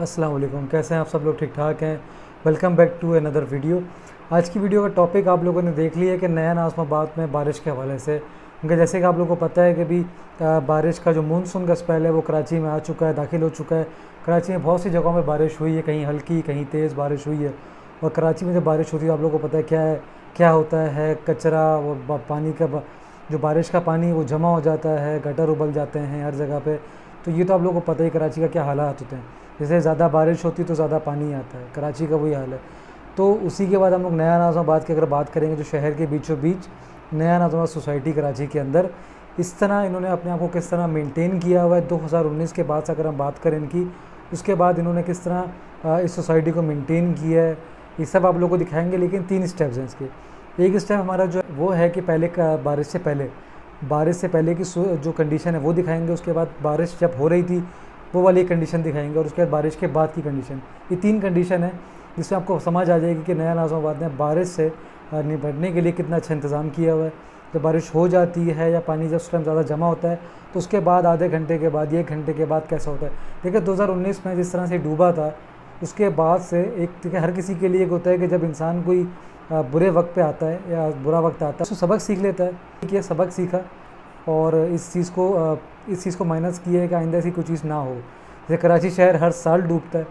अस्सलाम वालेकुम कैसे हैं आप सब लोग? ठीक ठाक हैं? Welcome back to another video आज की वीडियो का टॉपिक आप लोगों ने देख लिया है कि नया नाजमाबाद में बारिश के हवाले से। क्योंकि जैसे कि आप लोगों को पता है कि भी बारिश का जो मानसून का स्पेल है, वो कराची में आ चुका है, दाखिल हो चुका है। कराची में बहुत सी जगहों में बारिश हुई है, कहीं हल्की, कहीं तेज़ बारिश हुई है। और कराची में जब बारिश होती है आप लोगों को पता है क्या है, क्या होता है, कचरा और पानी का जो बारिश का पानी, वो जमा हो जाता है, गटर उबल जाते हैं हर जगह पर तो ये तो आप लोगों को पता ही, कराची का क्या हालात होते हैं। जैसे ज़्यादा बारिश होती तो ज़्यादा पानी आता है। कराची का वही हाल है। तो उसी के बाद हम लोग नया नाजमाबाद की अगर बात करेंगे जो शहर के बीचों बीच नया नाजमाबाद सोसाइटी कराची के अंदर, इस तरह इन्होंने अपने आप को किस तरह मेंटेन किया हुआ है? 2019 के बाद से अगर हम बात करें इनकी, उसके बाद इन्होंने किस तरह इस सोसाइटी को मेंटेन किया है? ये सब आप लोग को दिखाएँगे, लेकिन तीन स्टेप्स हैं इसके। एक स्टेप हमारा जो वो है कि पहले बारिश से पहले, बारिश से पहले की जो कंडीशन है वो दिखाएँगे। उसके बाद बारिश जब हो रही थी वो वाली कंडीशन दिखाएँगे और उसके बाद बारिश के बाद की कंडीशन ये तीन कंडीशन है जिसमें आपको समझ आ जाएगी कि नया नाजमाबाद ने बारिश से निपटने के लिए कितना अच्छा इंतज़ाम किया हुआ है। जब बारिश हो जाती है या पानी जब उस टाइम ज़्यादा जमा होता है तो उसके बाद आधे घंटे के बाद एक घंटे के बाद कैसा होता है? देखिए 2019 में जिस तरह से डूबा था, उसके बाद से एक देखिए हर किसी के लिए एक होता है कि जब इंसान कोई बुरे वक्त पे आता है या बुरा वक्त आता है तो सबक सीख लेता है। कि सबक सीखा। और इस चीज़ को इस चीज़ को माइनस किया है कि आइंदा ऐसी कोई चीज़ ना हो। जैसे कराची शहर हर साल डूबता है।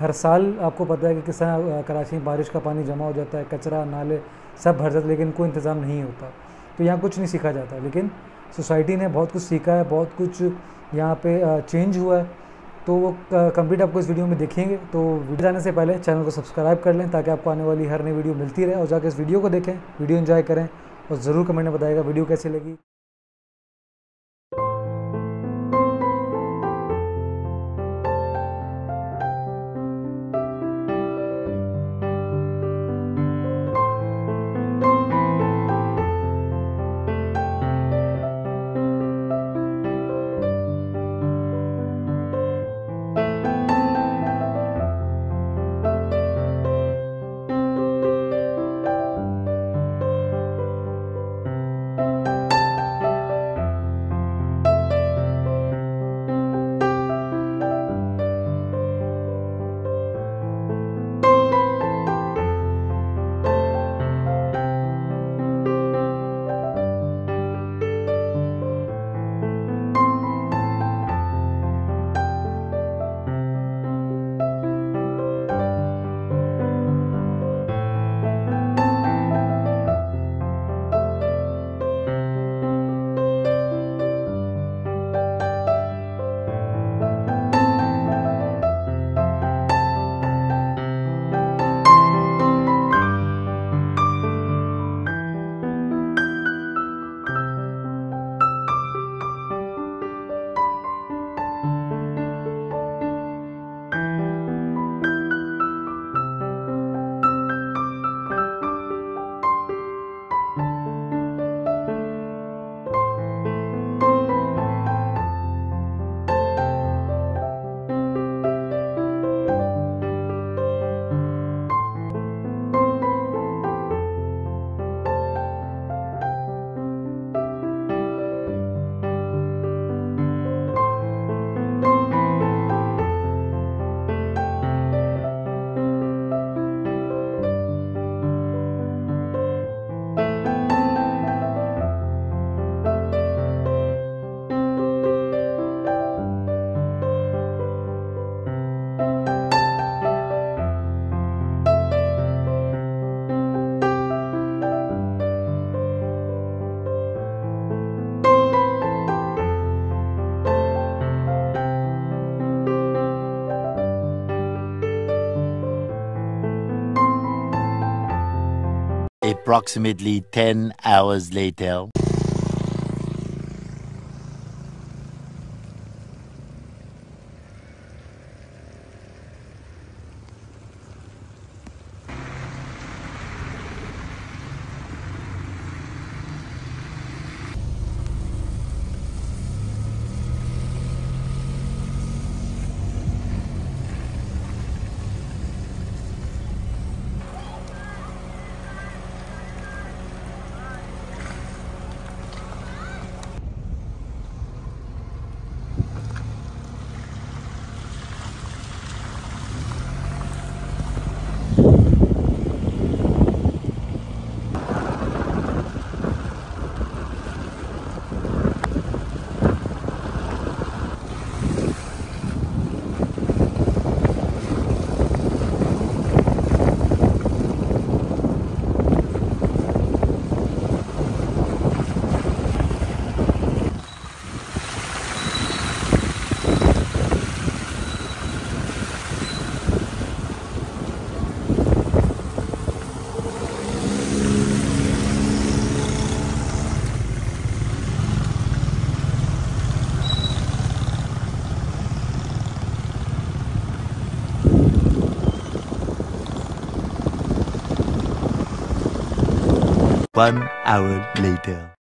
हर साल आपको पता है कि किस तरह कराची में बारिश का पानी जमा हो जाता है, कचरा, नाले सब भर जाते लेकिन कोई इंतज़ाम नहीं होता। तो यहाँ कुछ नहीं सीखा जाता, लेकिन सोसाइटी ने बहुत कुछ सीखा है, बहुत कुछ यहाँ पे चेंज हुआ है। तो वो कंप्लीट आपको इस वीडियो में देखेंगे। तो वीडियो जाने से पहले चैनल को सब्सक्राइब कर लें, ताकि आपको आने वाली हर नई वीडियो मिलती रहे। और जाकर इस वीडियो को देखें, वीडियो इन्जॉय करें और ज़रूर कमेंट में बताएगा वीडियो कैसी लगी। Approximately 10 hours later. One hour later.